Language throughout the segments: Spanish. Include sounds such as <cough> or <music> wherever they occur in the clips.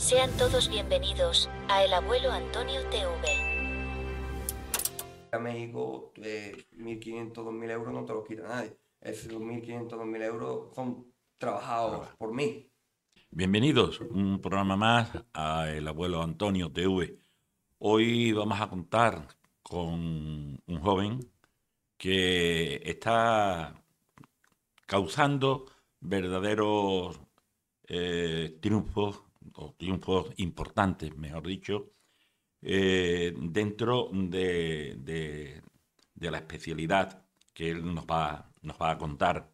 Sean todos bienvenidos a El Abuelo Antonio TV. A México, eh, 1.500, 2.000 euros no te los quita nadie. Esos 2.500, 2.000 euros son trabajados por mí. Bienvenidos, un programa más a El Abuelo Antonio TV. Hoy vamos a contar con un joven que está causando verdaderos eh, triunfos o triunfos importantes, mejor dicho, eh, dentro de, de- la especialidad que él nos va, nos va a contar.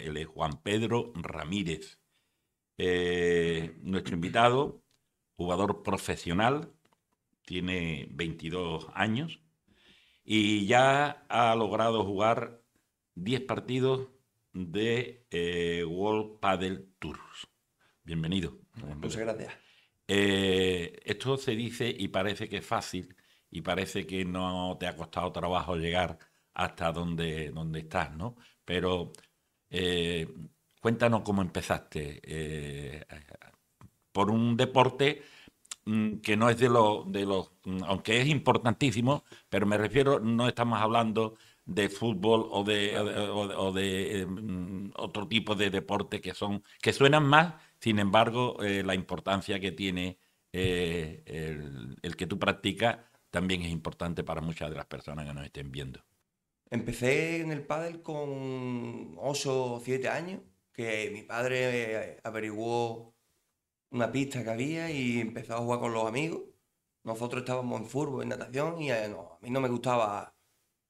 Él es Juan Pedro Ramírez. Eh, nuestro invitado, jugador profesional, tiene 22 años y ya ha logrado jugar 10 partidos de eh, World Padel Tours. Bienvenido. Muchas gracias. Eh, esto se dice y parece que es fácil y parece que no te ha costado trabajo llegar hasta donde, donde estás, ¿no? Pero eh, cuéntanos cómo empezaste eh, por un deporte mm, que no es de los, de los, mm, aunque es importantísimo, pero me refiero, no estamos hablando de fútbol o de, o de- o de- o de, eh, mm, otro tipo de deporte que son, que suenan más, sin embargo, eh, la importancia que tiene eh, el, que tú practicas también es importante para muchas de las personas que nos estén viendo. Empecé en el pádel con 8 o 7 años, que mi padre eh, averiguó una pista que había y empezó a jugar con los amigos. Nosotros estábamos en fútbol, en natación, y no, a mí no me gustaba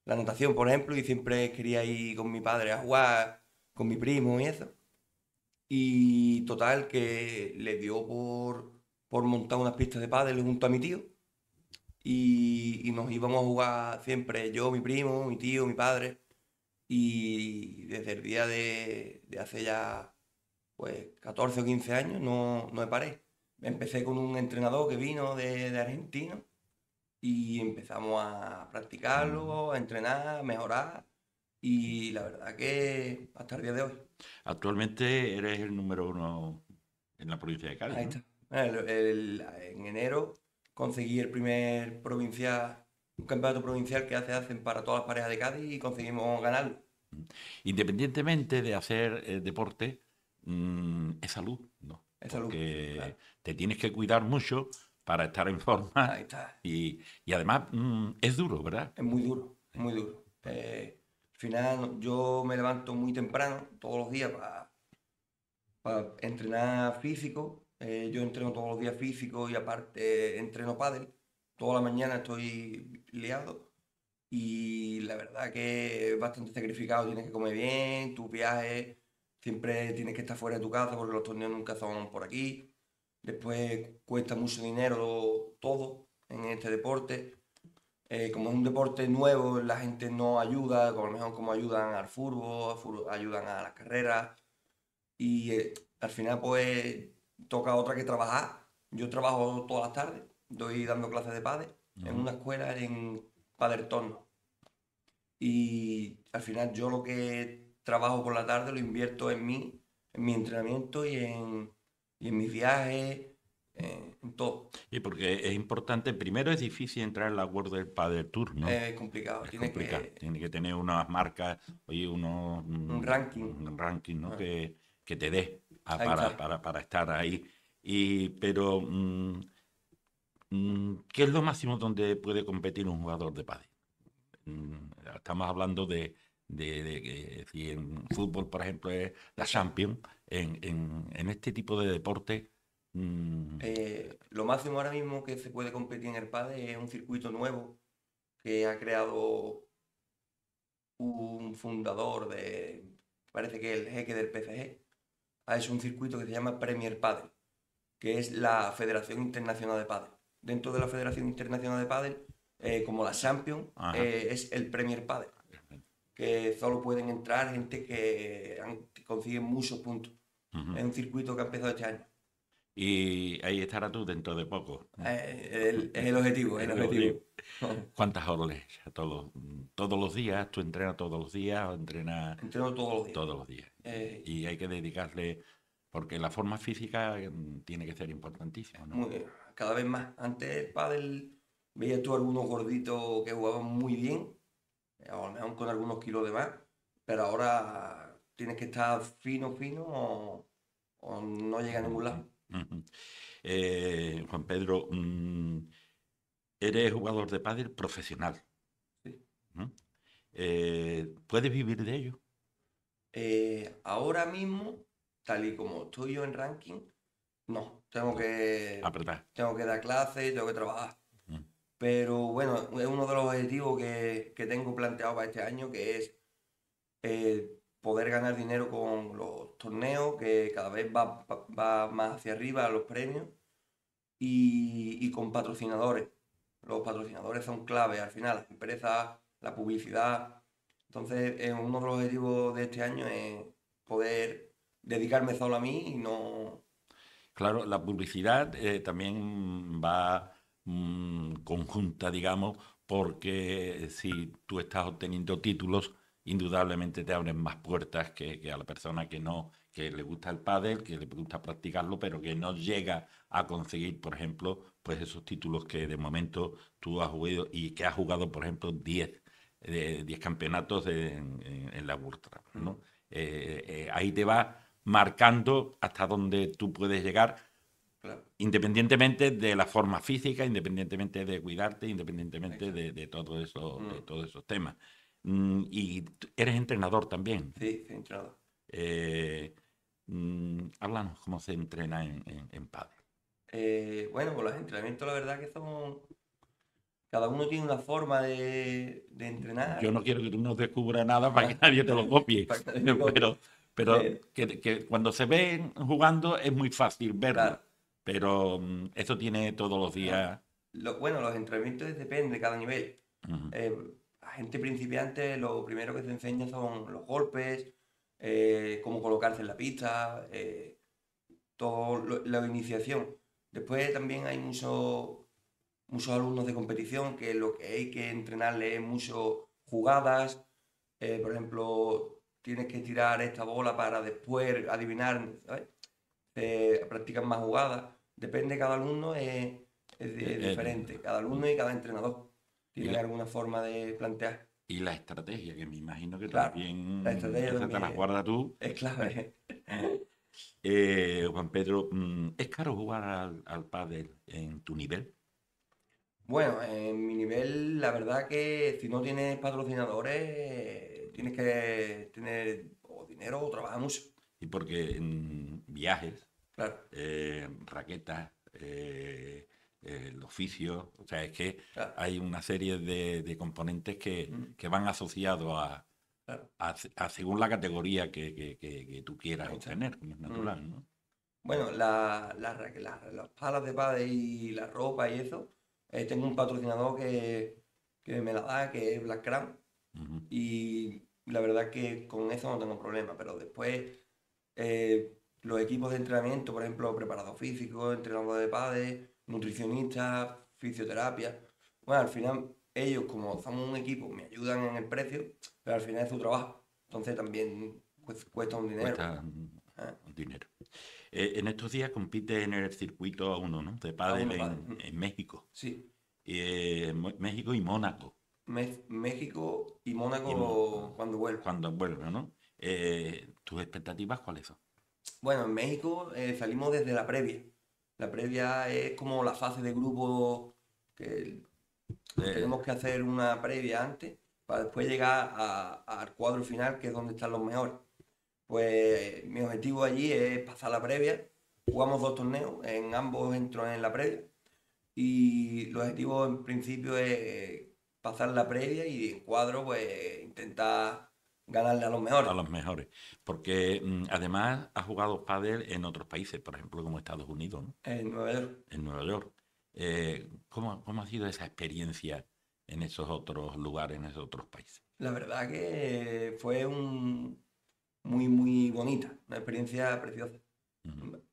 la natación, por ejemplo, y siempre quería ir con mi padre a jugar, con mi primo y eso. Y total, que le dio por, por montar unas pistas de pádel junto a mi tío. Y, y nos íbamos a jugar siempre yo, mi primo, mi tío, mi padre. Y desde el día de, hace ya pues 14 o 15 años no, no me paré. Empecé con un entrenador que vino de, de Argentina y empezamos a practicarlo, a entrenar, a mejorar. Y la verdad que hasta el día de hoy. Actualmente eres el número uno en la provincia de Cádiz. Ahí ¿no? está. El- el- en enero conseguí el primer provincial, un campeonato provincial que hace hacen para todas las parejas de Cádiz y conseguimos ganarlo. Independientemente de hacer eh, deporte, mm, es salud, ¿no? Es salud, Porque claro. te tienes que cuidar mucho para estar en forma Ahí está. y, y además mm, es duro, ¿verdad? Es muy duro, muy duro. Eh, al final yo me levanto muy temprano, todos los días, para entrenar físico. Eh, yo entreno todos los días físico y aparte entreno pádel. Toda la mañana estoy liado y la verdad que es bastante sacrificado. Tienes que comer bien, tus viajes, siempre tienes que estar fuera de tu casa porque los torneos nunca son por aquí. Después cuesta mucho dinero todo en este deporte. Eh, como es un deporte nuevo, la gente no ayuda, como a lo mejor como ayudan al fútbol, ayudan a las carreras. Y eh, al final, pues, toca otra que trabajar. Yo trabajo todas las tardes, doy dando clases de pádel en una escuela en Padertorno. Y al final yo lo que trabajo por la tarde lo invierto en mí, en mi entrenamiento y en, y en mis viajes, en, en todo. Y porque es importante, primero es difícil entrar en la World del Padel Tour, ¿no? Es complicado. Es Tienes complicado. que, Tiene que tener unas marcas, oye, unos, mm, Un ranking. un ranking, ¿no? Ah. Que, que te dé a- Ahí para, para, para estar ahí. Y, pero, mm, mm, ¿qué es lo máximo donde puede competir un jugador de pádel? Estamos hablando de, de, de que si en fútbol, por ejemplo, es la Champions, en, en, en este tipo de deporte, mm, Eh, lo máximo ahora mismo que se puede competir en el pádel es un circuito nuevo que ha creado un fundador de, parece que el jeque del ha hecho un circuito que se llama Premier Padel, que es la Federación Internacional de Padel. Dentro de la Federación Internacional de Padel, eh, como la Champions, Ajá. eh, es el Premier Padel, que solo pueden entrar gente que, han- consiguen muchos puntos. ujú. Es un circuito que ha empezado este año. Y ahí estarás tú dentro de poco. Eh, el- es el objetivo, el <laughs> El objetivo. ¿Cuántas horas? Todos, todos los días, tú entrenas todos los días o entrenas Entreno todos los días. todos los días. Eh, Y hay que dedicarle, Porque la forma física mm, tiene que ser importantísima, ¿no? Muy bien, cada vez más. Antes el pádel veías tú algunos gorditos que jugaban muy bien, a lo mejor con algunos kilos de más, pero ahora tienes que estar fino, fino o, o no llega a ningún lado. Eh, Juan Pedro, mm, eres jugador de pádel profesional. Eh, ¿Puedes vivir de ello? Eh, ahora mismo, tal y como estoy yo en ranking, no, tengo que, Apretar. tengo que dar clases, tengo que trabajar. Mm. Pero bueno, es uno de los objetivos que, que tengo planteado para este año, que es eh, poder ganar dinero con los torneos, que cada vez va, va- más hacia arriba los premios, y, y con patrocinadores. Los patrocinadores son clave al final, las empresas, la publicidad. Entonces, eh, uno de los objetivos de este año es poder dedicarme solo a mí y no... Claro, la publicidad eh, también va mm, conjunta, digamos, porque si tú estás obteniendo títulos, indudablemente te abren más puertas que, que a la persona que no, que le gusta el pádel, que le gusta practicarlo, pero que no llega a conseguir, por ejemplo, pues esos títulos que de momento tú has jugado y que has jugado, por ejemplo, 10 de 10 campeonatos de- en, la ¿no? Eh, eh, ahí te va marcando hasta dónde tú puedes llegar, Claro. independientemente de la forma física, independientemente de cuidarte, independientemente de, de todo eso, de Mm. todos esos temas. Mm, y eres entrenador también. Sí, sí, entrenador. Eh, mm, háblanos cómo se entrena en, en, en pádel. Eh, bueno, pues los entrenamientos la verdad que son... Cada uno tiene una forma de, de entrenar. Yo no quiero que tú no descubras nada para que <laughs> nadie te lo copie, <laughs> pero, pero Eh. que, que cuando se ven jugando es muy fácil verlo, Claro. pero mm, eso tiene todos los días. Lo- bueno, los entrenamientos depende de cada nivel. Eh, a gente principiante lo primero que se enseña son los golpes, eh, cómo colocarse en la pista, eh, todo lo- la iniciación. Después también hay muchos muchos alumnos de competición que lo que hay que entrenarles es mucho jugadas. eh, por ejemplo, tienes que tirar esta bola para después adivinar, ¿sabes? Eh, practican más jugadas. Depende, cada alumno es, es de- diferente. Cada alumno y cada entrenador tiene la- alguna forma de plantear. Y la estrategia, que me imagino que Claro, también la estrategia esa te la guardas tú. Es clave. <laughs> Eh, Juan Pedro, mm, ¿es caro jugar al, al pádel en tu nivel? Bueno, en mi nivel, la verdad que si no tienes patrocinadores, tienes que tener o dinero o trabajar mucho. Y porque en viajes, Claro, eh, raquetas, eh, el oficio, o sea, es que claro, hay una serie de, de componentes que, Mm. que van asociados a, claro. a se- a según la categoría que, que- tú quieras está. obtener, como es natural, ¿no? Bueno, la, la las palas de pádel y la ropa y eso, eh, tengo un patrocinador que, que me la da, que es Black Crown. Y la verdad que con eso no tengo problema, pero después eh, los equipos de entrenamiento, por ejemplo, preparador físico, entrenador de pádel, nutricionista, fisioterapia, bueno, al final ellos como somos un equipo me ayudan en el precio, pero al final es su trabajo, entonces también cuesta un dinero. Cuesta Ah. un dinero. Eh, en estos días compite en el circuito A1, ¿no? De pádel A1 en, México. Sí, Eh, México y Mónaco, Me- México y Mónaco Y Mónaco. cuando vuelvo. cuando vuelve, ¿no? Eh, ¿Tus expectativas cuáles son? Bueno, en México eh, salimos desde la previa. La previa es como la fase de grupo que tenemos que hacer una previa antes para después llegar al cuadro final, que es donde están los mejores. Pues mi objetivo allí es pasar la previa. Jugamos dos torneos, en ambos entro en la previa. Y el objetivo en principio es pasar la previa y en cuadro pues intentar ganarle a los mejores. a los mejores. Porque mm, además has jugado pádel en otros países, por ejemplo, como Estados Unidos, ¿no? En Nueva York. en Nueva York. Eh, ¿cómo, cómo ha sido esa experiencia en esos otros lugares, en esos otros países? La verdad que fue un, muy, muy bonita, una experiencia preciosa.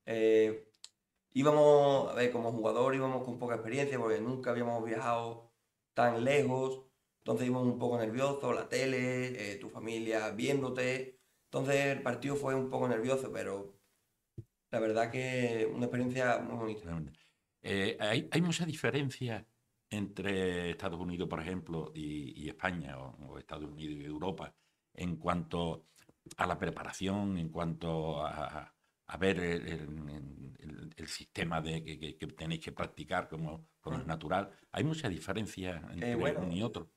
Eh, íbamos, a ver, como jugador íbamos con poca experiencia porque nunca habíamos viajado tan lejos, entonces íbamos un poco nerviosos, la tele, eh, tu familia viéndote, entonces el partido fue un poco nervioso, pero la verdad que una experiencia muy bonita. Eh, hay, hay mucha diferencia entre Estados Unidos, por ejemplo, y, y España, o, o Estados Unidos y Europa, en cuanto a la preparación, en cuanto a, a ver el, el- el- el sistema de, que, que- que tenéis que practicar como, como es Mm. natural. Hay mucha diferencia entre bueno, uno y otro.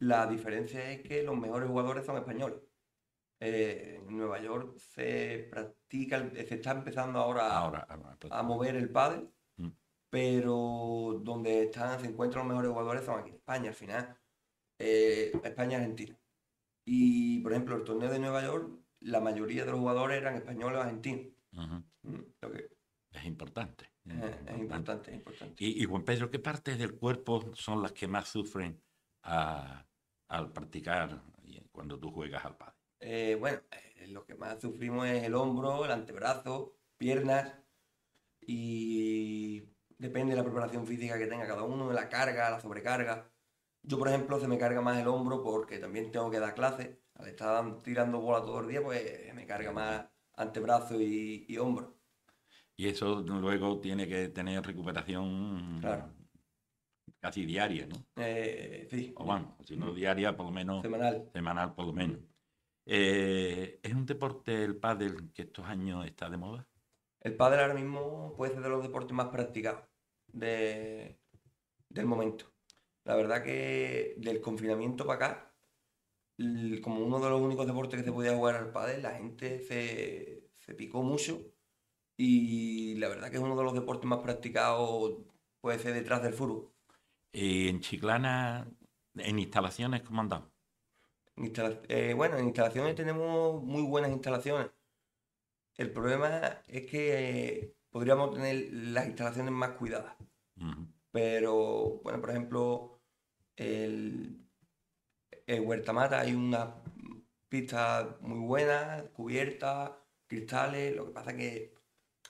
La diferencia es que los mejores jugadores son españoles. Eh, en Nueva York se practica, se está empezando ahora, Ahora, ahora, pues, a mover el pádel, Mm. pero donde están, se encuentran los mejores jugadores son aquí en España, al final. Eh, España Argentina. Y, por ejemplo, el torneo de Nueva York, la mayoría de los jugadores eran españoles o argentinos. Mm, Lo que es importante. es eh, es importante, es importante. Y, y Juan Pedro, ¿qué partes del cuerpo son las que más sufren a- al practicar cuando tú juegas al pádel? Eh, bueno, eh, lo que más sufrimos es el hombro, el antebrazo, piernas y depende de la preparación física que tenga cada uno, de la carga, la sobrecarga. Yo, por ejemplo, se me carga más el hombro porque también tengo que dar clases. Al estar tirando bola todo el día, pues me carga más antebrazo y, y hombro. Y eso luego tiene que tener recuperación Claro. Casi diaria, ¿no? Eh, sí, O bueno, si no diaria, por lo menos semanal. semanal, por lo menos. Eh, ¿Es un deporte el pádel que estos años está de moda? El pádel ahora mismo puede ser de los deportes más practicados de- del momento. La verdad que del confinamiento para acá, como uno de los únicos deportes que se podía jugar al pádel, la gente se, se picó mucho y la verdad que es uno de los deportes más practicados, puede ser detrás del fútbol. Eh, en Chiclana, en instalaciones, ¿cómo andamos? Instala- eh, bueno, en instalaciones tenemos muy buenas instalaciones. El problema es que eh, podríamos tener las instalaciones más cuidadas. Pero, bueno, por ejemplo, el, el Huerta Mata hay una pista muy buena, cubierta, cristales, lo que pasa que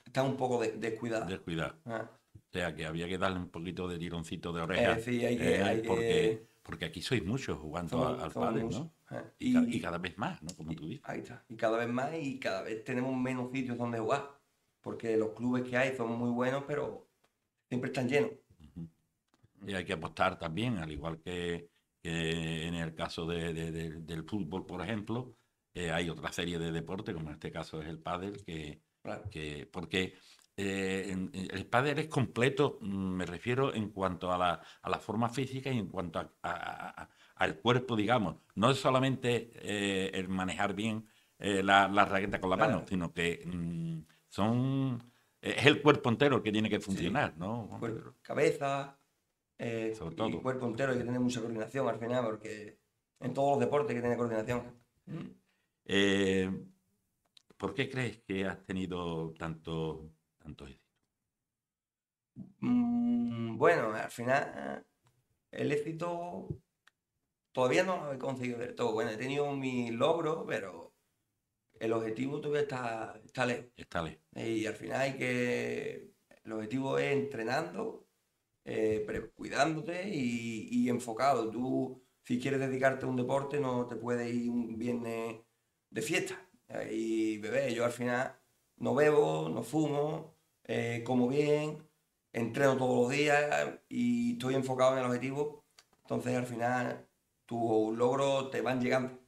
está un poco de- descuidada. Descuidado. Ah, O sea, que había que darle un poquito de tironcito de eh, oreja. sí, hay que, eh, hay que- porque, porque aquí sois muchos jugando somos- al- pádel. ¿no? Ah, Y, ca- y cada vez más, ¿no? Como tú dices. Ahí está. Y cada vez más y cada vez tenemos menos sitios donde jugar. Porque los clubes que hay son muy buenos, pero siempre están llenos. Y hay que apostar también, al igual que, que en el caso de- de- de- del fútbol, por ejemplo, eh, hay otra serie de deportes, como en este caso es el pádel, que, Claro. que porque eh, el pádel es completo, mm, me refiero en cuanto a la, a la forma física y en cuanto a- al cuerpo, digamos. No es solamente eh, el manejar bien eh, la, la raqueta con la Claro. mano, sino que mm, son es el cuerpo entero el que tiene que funcionar, ¿no? Cuerpo, cabeza, eh, Sobre y todo. cuerpo entero, hay que tener mucha coordinación al final, porque en todos los deportes hay que tener coordinación. Mm. Eh, ¿Por qué crees que has tenido tanto, Mm, bueno, al final el éxito todavía no lo he conseguido del todo. Bueno, he tenido mis logros, pero el objetivo todavía está, está lejos. Está lejos. Y al final hay que. El objetivo es entrenando, eh, pero cuidándote y, y enfocado. Tú, si quieres dedicarte a un deporte, no te puedes ir un viernes de fiesta eh, y beber. Yo al final no bebo, no fumo, eh, como bien, entreno todos los días y estoy enfocado en el objetivo. Entonces al final tus logros te van llegando.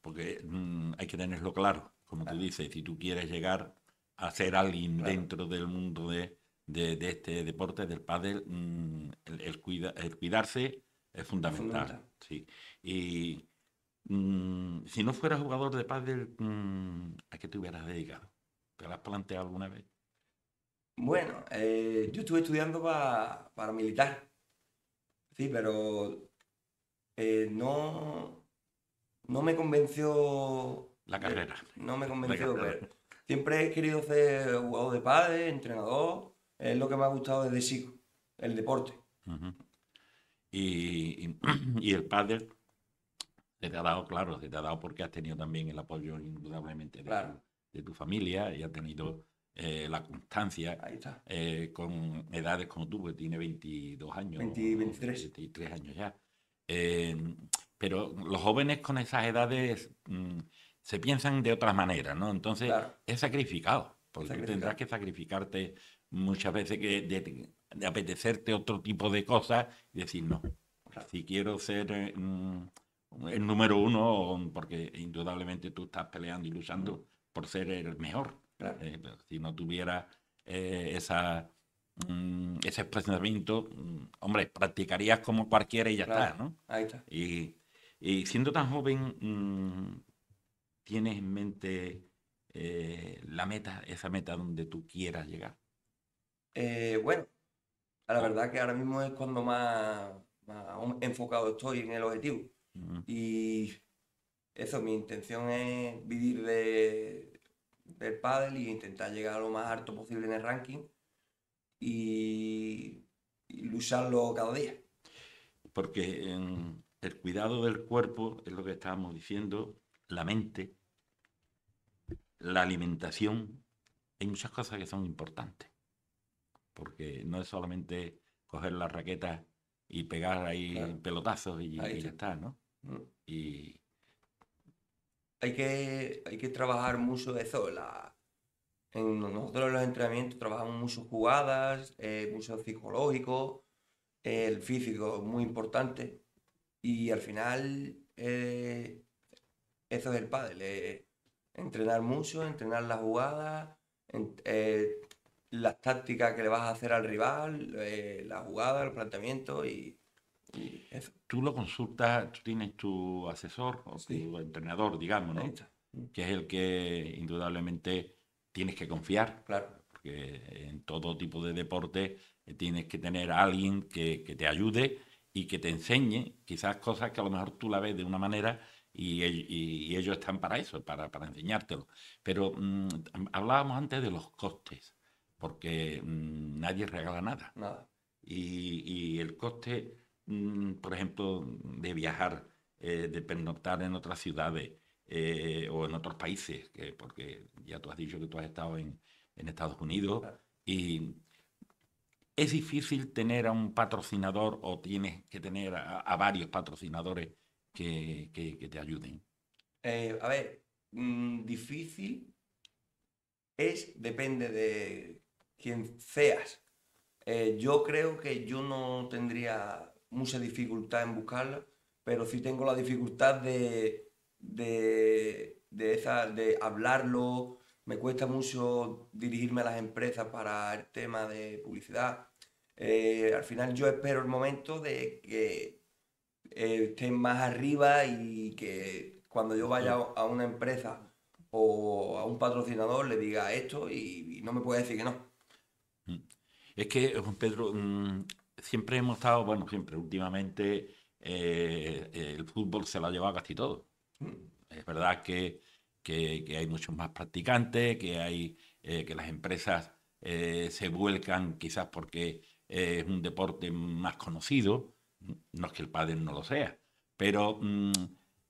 Porque mm, hay que tenerlo claro, como tú dices, si tú quieres llegar a ser alguien Claro. dentro del mundo de, de- de este deporte, del pádel, mm, el, el cuida- el cuidarse es fundamental. fundamental. Sí. Y mm, si no fueras jugador de pádel, ¿a qué te hubieras dedicado? ¿Te lo has planteado alguna vez? Bueno, eh, yo estuve estudiando pa- para militar, sí, pero eh, no, no me convenció, La carrera. no me convenció, pero siempre he querido ser jugador de padre, entrenador, es lo que me ha gustado desde chico, el deporte. Y, y- y el pádel se te ha dado, claro, se te ha dado porque has tenido también el apoyo indudablemente de, Claro. de tu familia y has tenido eh, la constancia eh, con edades como tú, que tiene 22 años. 20, 23. 23 años ya. Eh, pero los jóvenes con esas edades mm, se piensan de otra manera, ¿no? Entonces Claro. es sacrificado, porque tendrás que sacrificarte muchas veces que de, de apetecerte otro tipo de cosas y decir no. Claro. Si quiero ser eh, mm, el número uno, porque indudablemente tú estás peleando y luchando por ser el mejor. Claro. Eh, si no tuviera eh, esa, mm, ese pensamiento, mm, hombre, practicarías como cualquiera y ya Claro. está, ¿no? Ahí está. Y, y siendo tan joven, mm, ¿tienes en mente eh, la meta, esa meta donde tú quieras llegar? Eh, bueno, la verdad que ahora mismo es cuando más, más enfocado estoy en el objetivo. Y eso, mi intención es vivir de, del pádel y intentar llegar a lo más alto posible en el ranking y, y lucharlo cada día. Porque en el cuidado del cuerpo es lo que estábamos diciendo, la mente, la alimentación, hay muchas cosas que son importantes. Porque no es solamente coger la raqueta y pegar ahí Claro. pelotazos y, Ahí y ya está. está, ¿no? Mm. Y Hay que, hay que trabajar mucho eso. La, en nosotros en los entrenamientos trabajamos mucho jugadas, eh, mucho psicológico, el físico es muy importante y al final eh, eso es el eh, entrenar mucho, entrenar las jugadas, eh, las tácticas que le vas a hacer al rival, eh, la jugada, el planteamiento y eso. Tú lo consultas, tú tienes tu asesor o Sí. tu entrenador, digamos, ¿no? Que es el que indudablemente tienes que confiar. Claro, porque en todo tipo de deporte eh, tienes que tener a alguien que, que te ayude y que te enseñe quizás cosas que a lo mejor tú la ves de una manera y, ell- y- y ellos están para eso, para, para enseñártelo. Pero mm, hablábamos antes de los costes, porque mm, nadie regala nada. nada. Y, y el coste, mm, por ejemplo, de viajar, eh, de pernoctar en otras ciudades eh, o en otros países, que, porque ya tú has dicho que tú has estado en, en Estados Unidos, y es difícil tener a un patrocinador o tienes que tener a, a varios patrocinadores que, que- que te ayuden. Eh, a ver, mm, difícil es, depende de quién seas. Eh, yo creo que yo no tendría mucha dificultad en buscarla, pero sí tengo la dificultad de, de, de, esa, de hablarlo. Me cuesta mucho dirigirme a las empresas para el tema de publicidad. Eh, al final yo espero el momento de que eh, estén más arriba y que cuando yo vaya a una empresa o a un patrocinador le diga esto y, y no me puede decir que no. Es que, Pedro, mm, siempre hemos estado, bueno, siempre, últimamente, eh, el fútbol se lo ha llevado casi todo. Es verdad que, que- hay muchos más practicantes, que hay eh, que las empresas eh, se vuelcan quizás porque es un deporte más conocido, no es que el pádel no lo sea, pero mm,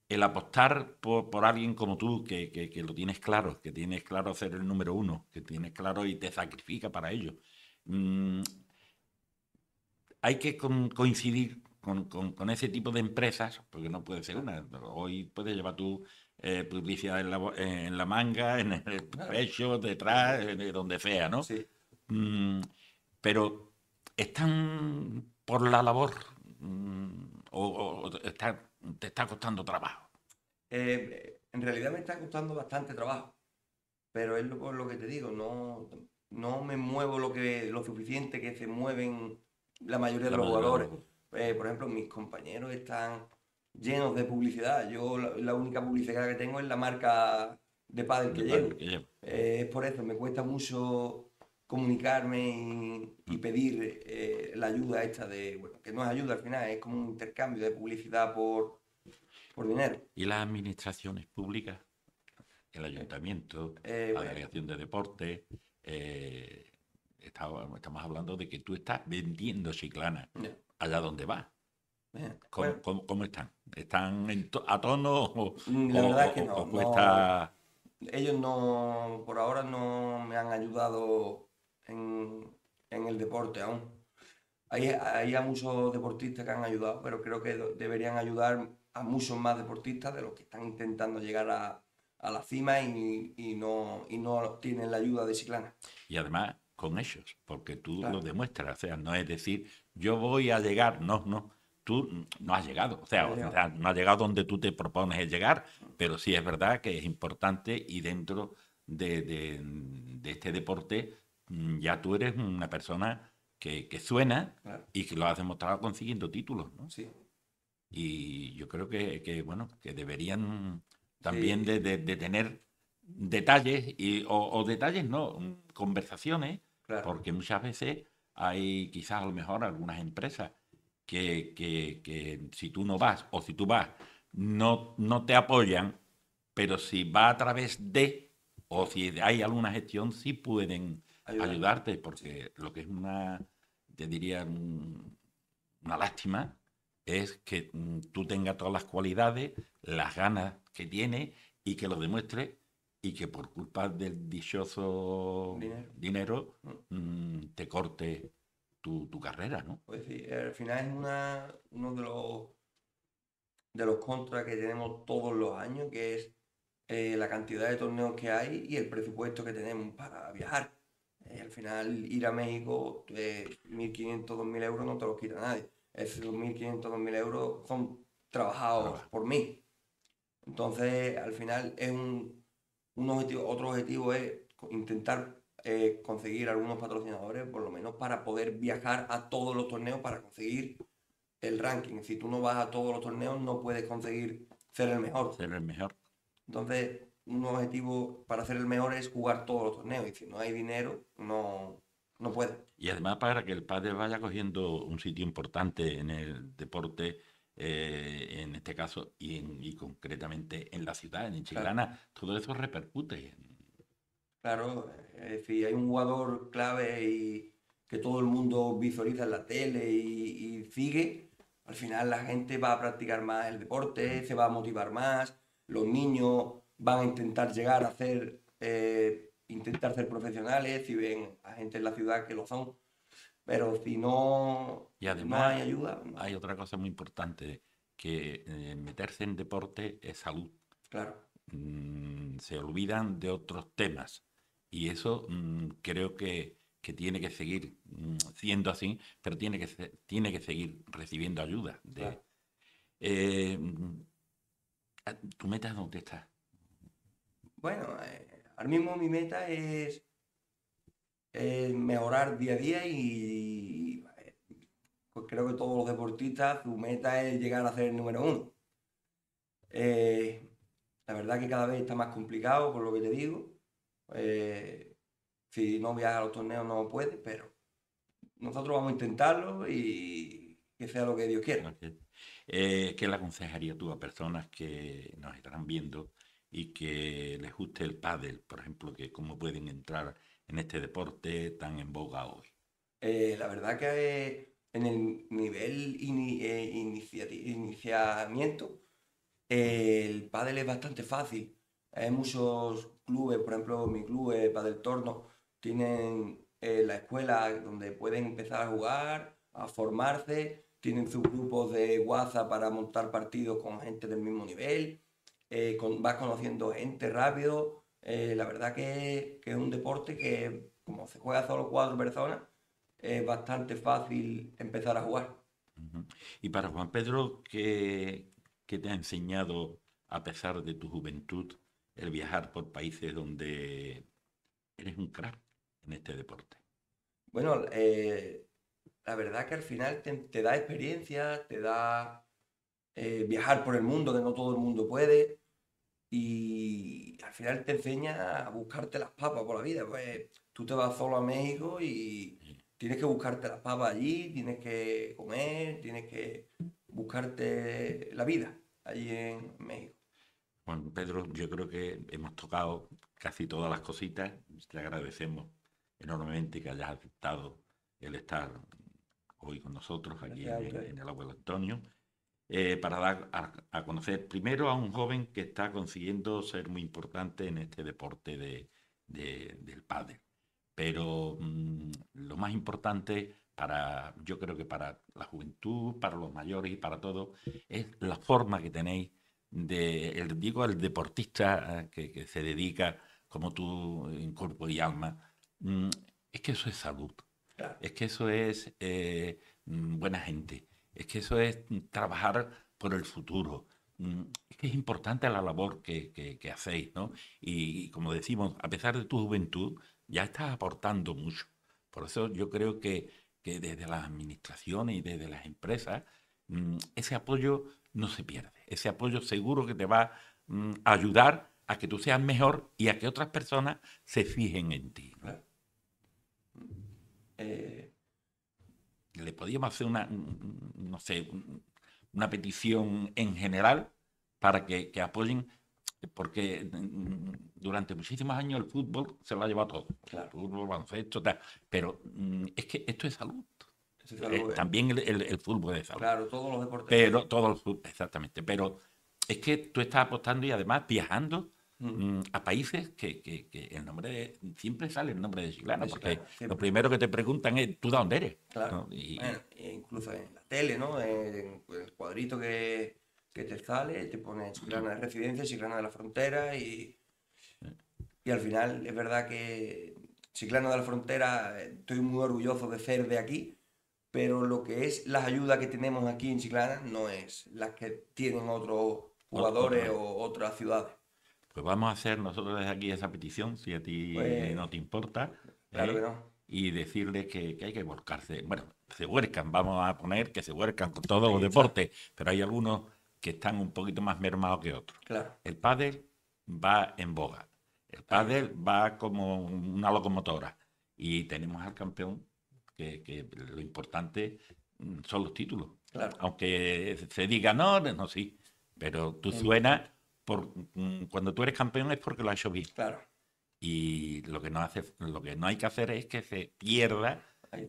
el apostar por, por alguien como tú, que, que- que lo tienes claro, que tienes claro ser el número uno, que tienes claro y te sacrifica para ello, mm, hay que con- coincidir con, con- con ese tipo de empresas, porque no puede ser una. Hoy puedes llevar tu eh, publicidad en la, bo- en la manga, <laughs> en el pecho, detrás, en- donde sea, ¿no? Sí. Mm, pero están por la labor mm, o, o- o está- te está costando trabajo. Eh, en realidad me está costando bastante trabajo, pero es lo, lo que te digo, no, no me muevo lo, que, lo suficiente que se mueven la mayoría de los jugadores. Eh, por ejemplo, mis compañeros están llenos de publicidad. Yo la, la única publicidad que tengo es la marca de pádel que llevo. Que llevo. Eh, es por eso, me cuesta mucho comunicarme y, y pedir eh, la ayuda esta de, bueno, que no es ayuda al final, es como un intercambio de publicidad por, por dinero. Y las administraciones públicas, el ayuntamiento, Eh, la bueno, delegación de deporte, estamos hablando de que tú estás vendiendo chiclana ya, allá donde vas. ¿Cómo, bueno, cómo- cómo están? ¿Están en to- a tono o, la o- verdad es que no, o no. cuesta... ellos no, por ahora no me han ayudado en, en el deporte aún. Hay, hay a muchos deportistas que han ayudado, pero creo que deberían ayudar a muchos más deportistas de los que están intentando llegar a, a la cima y, y no, y no tienen la ayuda de Ciclana. Y además con ellos, porque tú Claro. lo demuestras. O sea, no es decir, yo voy a llegar, no, no. Tú no has llegado, o sea, No he o llegado. sea, no has llegado donde tú te propones llegar, pero sí es verdad que es importante y dentro de, de- de este deporte mm, ya tú eres una persona que, que suena Claro. y que lo has demostrado consiguiendo títulos, ¿no? Sí. Y yo creo que, que, bueno, que deberían también Sí. de, tener detalles, y, o, o detalles no, conversaciones, Claro. porque muchas veces hay quizás a lo mejor algunas empresas que, que- que si tú no vas o si tú vas no, no te apoyan, pero si va a través de o si hay alguna gestión sí pueden Ayudar. ayudarte, porque lo que es una, te diría, un- una lástima es que mm, tú tengas todas las cualidades, las ganas que tienes y que lo demuestres y que por culpa del dichoso Dinero. dinero, mm, te corte tu, tu carrera, ¿no? Pues sí, al final es una, uno de los, de los contras que tenemos todos los años, que es eh, la cantidad de torneos que hay y el presupuesto que tenemos para viajar. Eh, al final, ir a México, eh, 1.500, 2.000 euros no te los quita nadie. Esos 1.500, 2.000 euros son trabajados por mí. Entonces, al final, es un, un objetivo, otro objetivo es intentar eh, conseguir algunos patrocinadores, por lo menos para poder viajar a todos los torneos para conseguir el ranking. Si tú no vas a todos los torneos, no puedes conseguir ser el mejor. Ser el mejor. Entonces, un objetivo para ser el mejor es jugar todos los torneos. Y si no hay dinero, no, no puedes. Y además para que el padre vaya cogiendo un sitio importante en el deporte, eh, en este caso, y, en- y concretamente en la ciudad, en Chiclana, todo eso repercute. Claro, eh, si hay un jugador clave y que todo el mundo visualiza en la tele y, y sigue, al final la gente va a practicar más el deporte, se va a motivar más, los niños van a intentar llegar a ser, eh, intentar ser profesionales, si ven a gente en la ciudad que lo son, pero si no, Y no además hay ayuda, no. Hay otra cosa muy importante, que eh, meterse en deporte es salud. claro, Mm, se olvidan de otros temas. Y eso mm, creo que, que tiene que seguir mm, siendo así, pero tiene que, se- tiene que seguir recibiendo ayuda. De, Claro. Eh, ¿Tu meta dónde está? Bueno, eh, ahora mismo mi meta es, mejorar día a día y pues creo que todos los deportistas, su meta es llegar a ser el número uno. Eh, la verdad que cada vez está más complicado, por lo que te digo. Eh, si no viajas a los torneos no puedes, pero nosotros vamos a intentarlo y que sea lo que Dios quiera. Ok. Eh, ¿Qué le aconsejaría tú a personas que nos estarán viendo y que les guste el pádel, por ejemplo, que cómo pueden entrar en este deporte tan en boga hoy? Eh, la verdad que eh, en el nivel ini- eh, iniciamiento, el pádel es bastante fácil. Hay muchos clubes, por ejemplo, mi club, eh, Padel Torno, tienen la escuela donde pueden empezar a jugar, a formarse, tienen sus grupos de WhatsApp para montar partidos con gente del mismo nivel, vas conociendo gente rápido. Eh, la verdad que, que es un deporte que, como se juega solo cuatro personas, es bastante fácil empezar a jugar. Y para Juan Pedro, ¿qué, qué te ha enseñado, a pesar de tu juventud, el viajar por países donde eres un crack en este deporte? Bueno, eh, la verdad que al final te, te da experiencia, te da eh, viajar por el mundo, que no todo el mundo puede, y al final te enseña a buscarte las papas por la vida. Pues tú te vas solo a México y tienes que buscarte las papas allí, tienes que comer, tienes que buscarte la vida allí en México. Juan Pedro, yo creo que hemos tocado casi todas las cositas. Te agradecemos enormemente que hayas aceptado el estar hoy con nosotros aquí en, en el Abuelo Antonio, eh, para dar a, a conocer primero a un joven que está consiguiendo ser muy importante en este deporte de, de- del pádel. Pero mm, lo más importante para, yo creo que para la juventud, para los mayores y para todos, es la forma que tenéis de el, digo al deportista eh, que, que se dedica como tú en cuerpo y alma, mm, es que eso es salud, Claro. es que eso es eh, mm, buena gente, es que eso es trabajar por el futuro. Mm, Es que es importante la labor que, hacéis, ¿no? Y, como decimos, a pesar de tu juventud, ya estás aportando mucho. Por eso yo creo que, desde las administraciones y desde las empresas, mm, ese apoyo no se pierde. Ese apoyo seguro que te va mm, a ayudar a que tú seas mejor y a que otras personas se fijen en ti. Eh, Le podíamos hacer una, no sé, un- una petición en general para que, que apoyen, porque mm, durante muchísimos años el fútbol se lo ha llevado todo. Claro. Fútbol, baloncesto, tal. Pero mm, es que esto es salud. es Eh, eh, también el, el- el fútbol es salud. Claro, todos los deportes. Pero todo el fútbol, exactamente. Pero es que tú estás apostando y además viajando Mm. a países que, que- que el nombre de, siempre sale el nombre de Chiclana, De porque Chiclana, lo primero que te preguntan es ¿tú de dónde eres? Claro. ¿no? Y- Bueno, e incluso en la tele, ¿no? En el cuadrito que, que te sale, te pone Chiclana de residencia, Chiclana de la frontera y, y al final es verdad que Chiclana de la frontera estoy muy orgulloso de ser de aquí, pero lo que es las ayudas que tenemos aquí en Chiclana no es las que tienen otros jugadores o otras ciudades. Pues vamos a hacer nosotros desde aquí esa petición, si a ti Pues, no te importa, Claro ¿eh? que no. y decirle que, que hay que volcarse. Bueno, se vuelcan, vamos a poner que se vuelcan con todos los deportes, pero hay algunos que están un poquito más mermados que otros. Claro. El pádel va en boga. El pádel va como una locomotora. Y tenemos al campeón, que, que lo importante son los títulos. Claro. Aunque se diga no, no, sí. Pero tú Sí. Por, mm, cuando tú eres campeón es porque lo has hecho bien. Claro. Y lo que no, hace, lo que no hay que hacer es que se pierda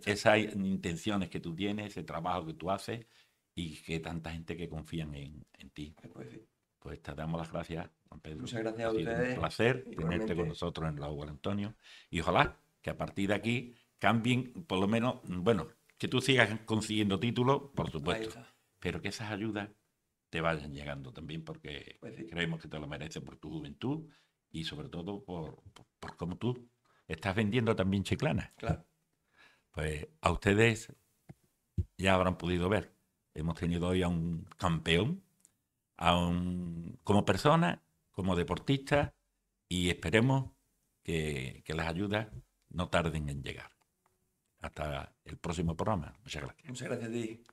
esas intenciones que tú tienes, ese trabajo que tú haces y que tanta gente que confían en, en ti. Pues sí. Pues te damos las gracias, Juan Pedro. Muchas gracias a Ha sido ustedes. Un placer tenerte con nosotros en la UAL Antonio. Y ojalá que a partir de aquí cambien, por lo menos, bueno, que tú sigas consiguiendo títulos, por supuesto, pero que esas ayudas te vayan llegando también porque Pues sí. creemos que te lo mereces por tu juventud y sobre todo por, por, por cómo tú estás vendiendo también chiclana. Claro. Pues a ustedes ya habrán podido ver. Hemos tenido hoy a un campeón, a un, como persona, como deportista, y esperemos que, que las ayudas no tarden en llegar. Hasta el próximo programa. Muchas gracias. Muchas gracias a ti.